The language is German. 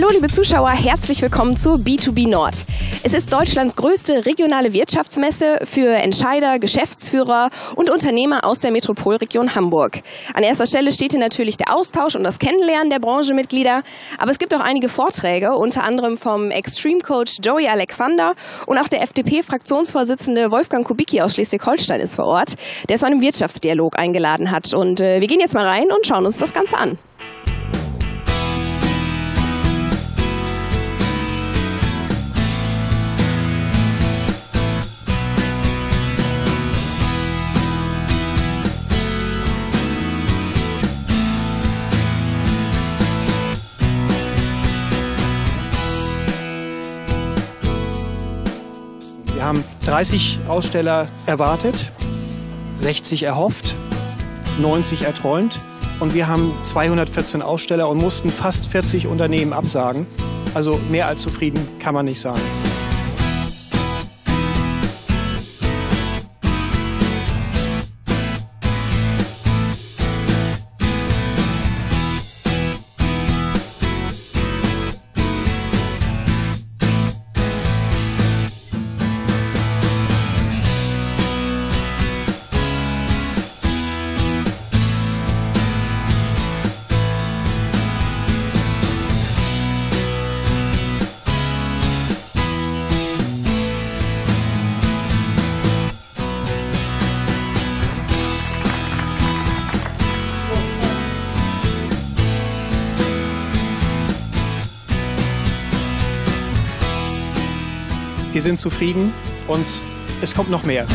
Hallo liebe Zuschauer, herzlich willkommen zur B2B Nord. Es ist Deutschlands größte regionale Wirtschaftsmesse für Entscheider, Geschäftsführer und Unternehmer aus der Metropolregion Hamburg. An erster Stelle steht hier natürlich der Austausch und das Kennenlernen der Branchenmitglieder, aber es gibt auch einige Vorträge, unter anderem vom Extreme Coach Joey Alexander und auch der FDP-Fraktionsvorsitzende Wolfgang Kubicki aus Schleswig-Holstein ist vor Ort, der zu einem Wirtschaftsdialog eingeladen hat. Und äh, wir gehen jetzt mal rein und schauen uns das Ganze an. Wir haben 30 Aussteller erwartet, 60 erhofft, 90 erträumt und wir haben 214 Aussteller und mussten fast 40 Unternehmen absagen. Also mehr als zufrieden kann man nicht sein. Wir sind zufrieden und es kommt noch mehr.